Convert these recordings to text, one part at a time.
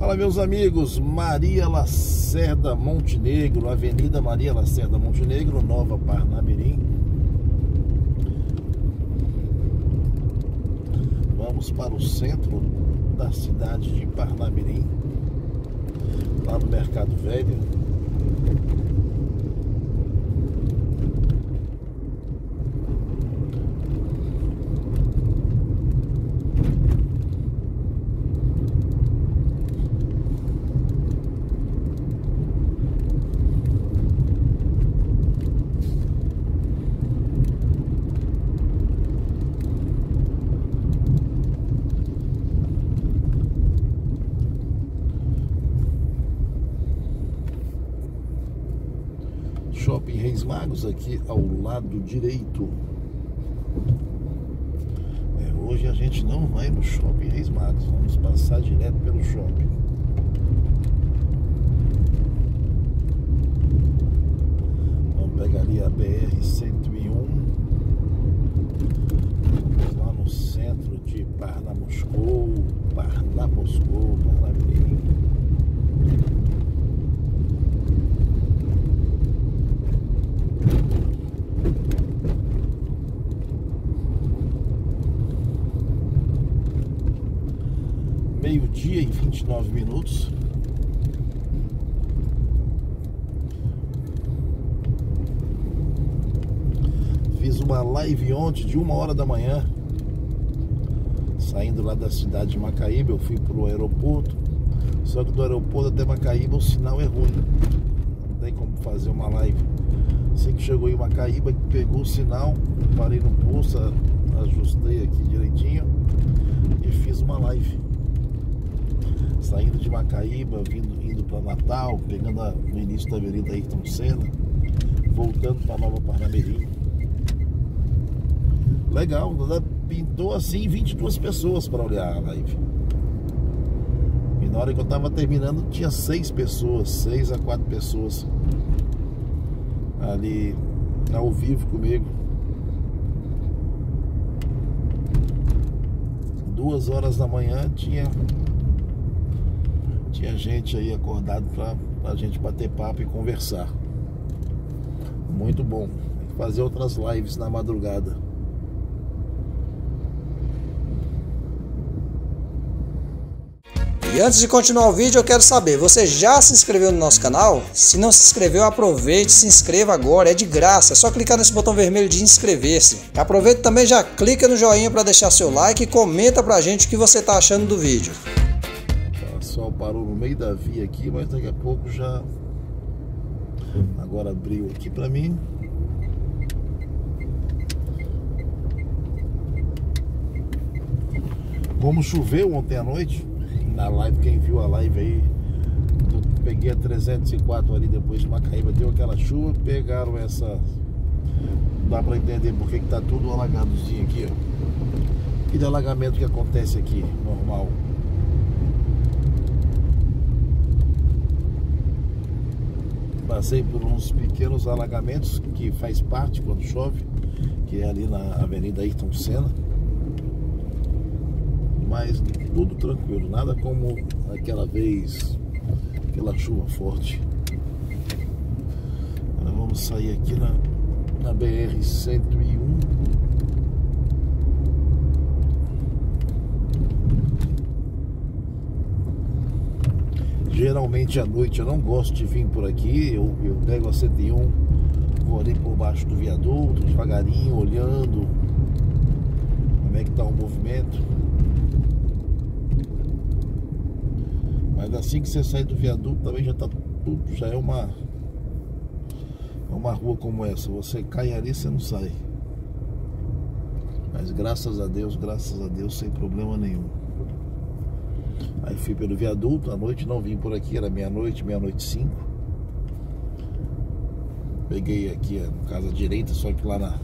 Fala meus amigos, Maria Lacerda Montenegro, Avenida Maria Lacerda Montenegro, Nova Parnamirim. Vamos para o centro da cidade de Parnamirim, lá no Mercado Velho. Shopping Aqui ao lado direito. É, hoje a gente não vai no Shopping Reis Magos, vamos passar direto pelo shopping. Vamos pegar ali a BR-101. Vamos lá no centro de Parnamoscou, Parnamoscou, Parnamirim. Meio-dia e 29 minutos. Fiz uma live ontem de uma hora da manhã. Saindo lá da cidade de Macaíba, eu fui pro aeroporto. Só que do aeroporto até Macaíba o sinal é ruim. Não tem como fazer uma live. Assim que chegou em Macaíba, pegou o sinal, parei no posto, ajustei aqui direitinho e fiz uma live saindo de Macaíba, vindo, indo para Natal, pegando a, no início da Avenida Ayrton Senna, voltando para Nova Parnamirim. Legal, né? pintou assim 22 pessoas para olhar a live. E na hora que eu estava terminando, tinha seis pessoas, seis a quatro pessoas ali ao vivo comigo. Duas horas da manhã tinha tinha gente aí acordado para a gente bater papo e conversar. Muito bom. Fazer outras lives na madrugada. E antes de continuar o vídeo, eu quero saber, você já se inscreveu no nosso canal? Se não se inscreveu, aproveite, se inscreva agora, é de graça, é só clicar nesse botão vermelho de inscrever-se. Aproveita também já clica no joinha para deixar seu like e comenta pra gente o que você está achando do vídeo parou no meio da via aqui, mas daqui a pouco já agora abriu aqui para mim. Como choveu ontem à noite, na live, quem viu a live aí, peguei a 304 ali depois de Macaíba, deu aquela chuva, pegaram essa. Dá para entender porque que tá tudo alagadozinho aqui, ó. Aquele alagamento que acontece aqui, normal. passei por uns pequenos alagamentos que faz parte quando chove, que é ali na Avenida Ayrton Senna. Mas tudo tranquilo, nada como aquela vez, aquela chuva forte. Agora vamos sair aqui na, na BR-101. Geralmente à noite eu não gosto de vir por aqui, eu, eu pego a 101, vou ali por baixo do viaduto, devagarinho, olhando como é que está o movimento. Mas assim que você sai do viaduto também já está tudo, já é uma, é uma rua como essa. Você cai ali, você não sai. Mas graças a Deus, graças a Deus, sem problema nenhum. Aí fui pelo viaduto, à noite não vim por aqui, era meia-noite, meia-noite cinco. Peguei aqui a casa direita, só que lá na,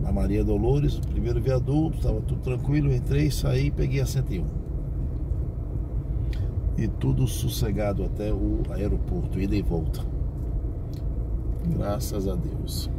na Maria Dolores, o primeiro viaduto, estava tudo tranquilo, entrei, saí peguei a 101. E tudo sossegado até o aeroporto, ida e volta. Graças a Deus.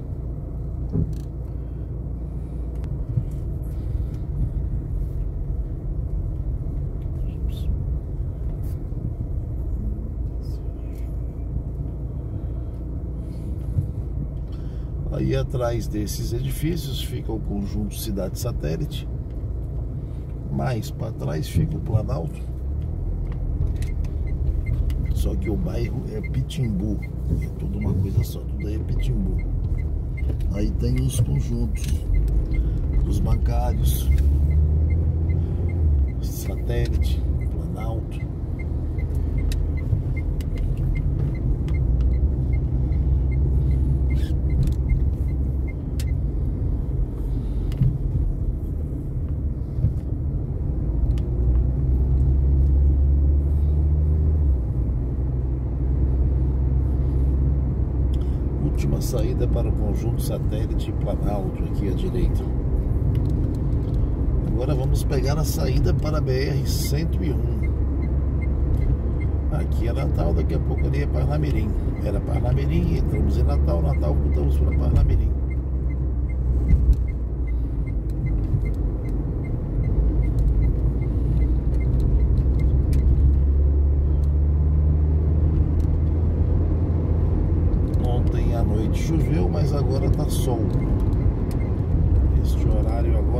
Aí atrás desses edifícios fica o conjunto Cidade Satélite. Mais para trás fica o Planalto. Só que o bairro é Pitimbu. É tudo uma coisa só, tudo aí é Pitimbu. Aí tem os conjuntos, os bancários, satélite, Planalto. Última saída para o conjunto satélite Planalto aqui à direita. Agora vamos pegar a saída para a BR-101. Aqui é Natal, daqui a pouco ali é Parnamirim. Era Parnamirim, entramos em Natal, Natal voltamos para Parnamirim. Ontem à noite choveu, mas agora tá sol. Este horário agora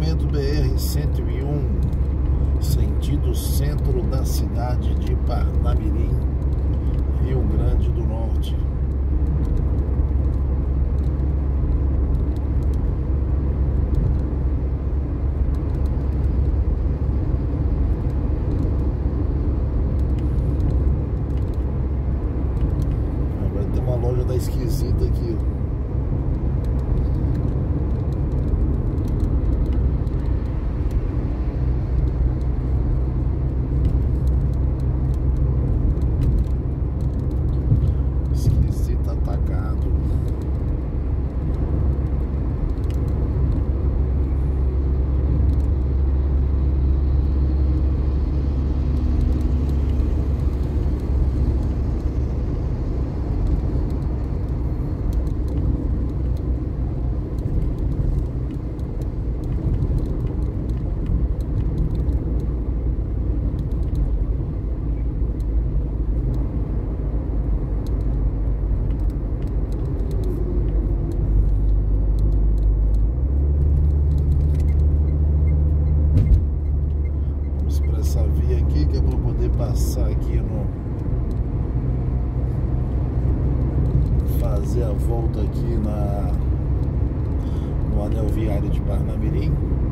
momento BR-101, sentido centro da cidade de Parnamirim, Rio Grande do Norte. Vai ter uma loja da esquisita aqui, ó. Esquisito atacado. Vamos para essa via aqui que é para poder passar aqui no. Fazer a volta aqui na. No anel viário de Parnamirim.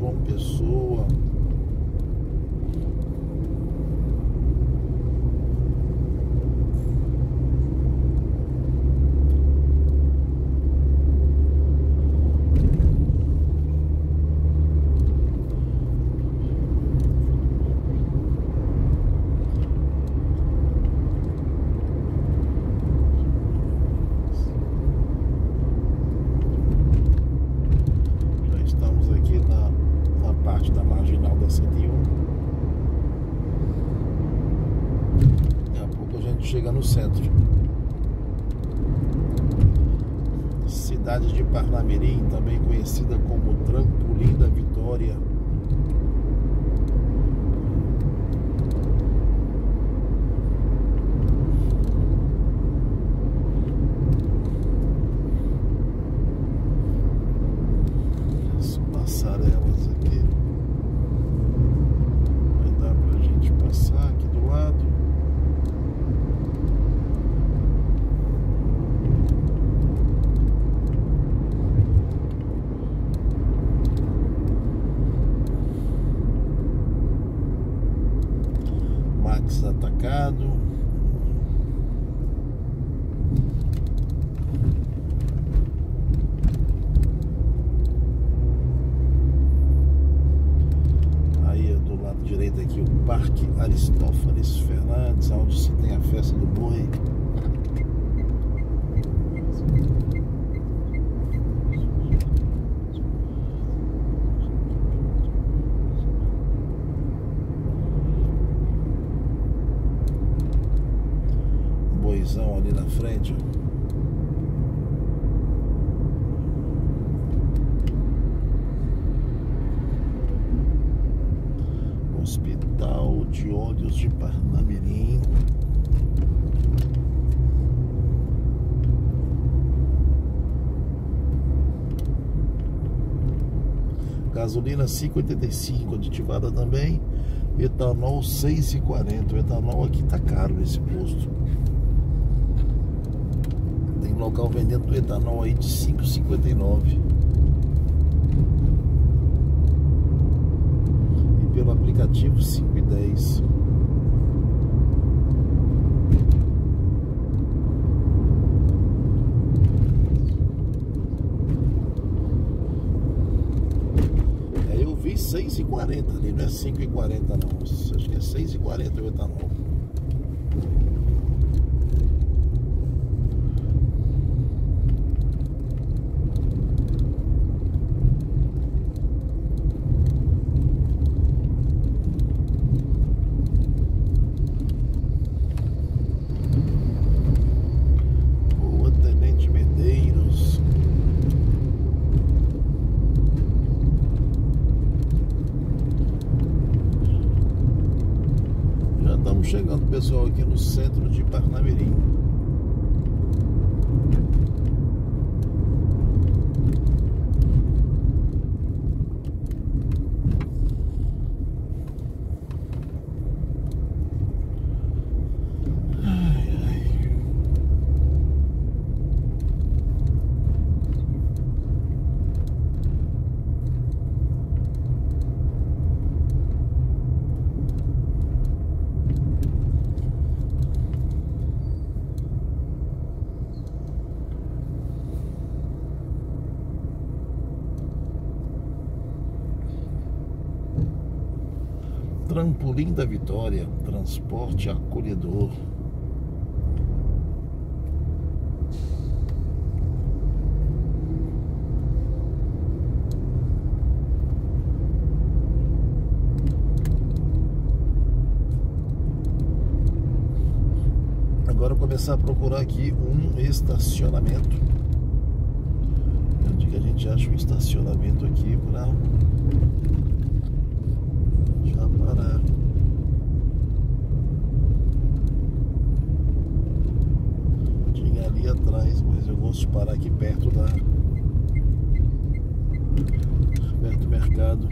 João Pessoa, Parnamirim, também conhecida como Trampolim da Vitória. atacado. Aí do lado direito aqui o Parque Aristófanes Fernandes, onde se tem a festa do boi. Ali na frente. Hospital de Olhos de Parnamirim. Gasolina 5,85 aditivada também. Etanol 6,40. O etanol aqui tá caro nesse posto local vendendo etanol aí de 5,59 e pelo aplicativo 5,10 é, eu vi 6,40 ali, não é 5,40 não. Acho que é 6,40 o etanol chegando pessoal aqui no centro de Parnamirim. Trampolim da Vitória, transporte acolhedor. Agora começar a procurar aqui um estacionamento. Onde que a gente acha um estacionamento aqui para parar. Tinha ali atrás, mas eu gosto de parar aqui perto da. perto do mercado.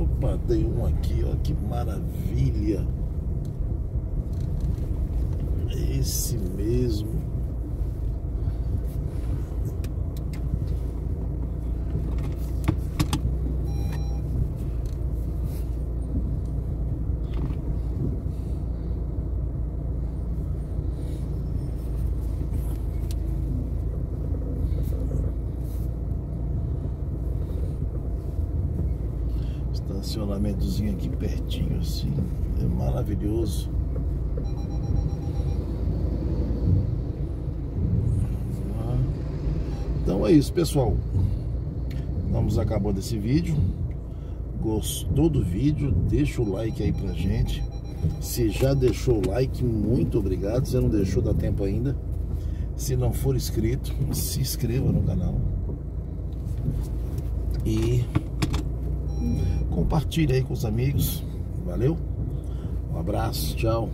Opa, tem um aqui, ó, que maravilha. Esse mesmo. Estacionamentozinho aqui pertinho assim. É maravilhoso. Então é isso, pessoal. Estamos acabando esse vídeo. Gostou do vídeo? Deixa o like aí pra gente. Se já deixou o like, muito obrigado. Se não deixou, dá tempo ainda. Se não for inscrito, se inscreva no canal. E compartilhe aí com os amigos. Valeu? Um abraço, tchau.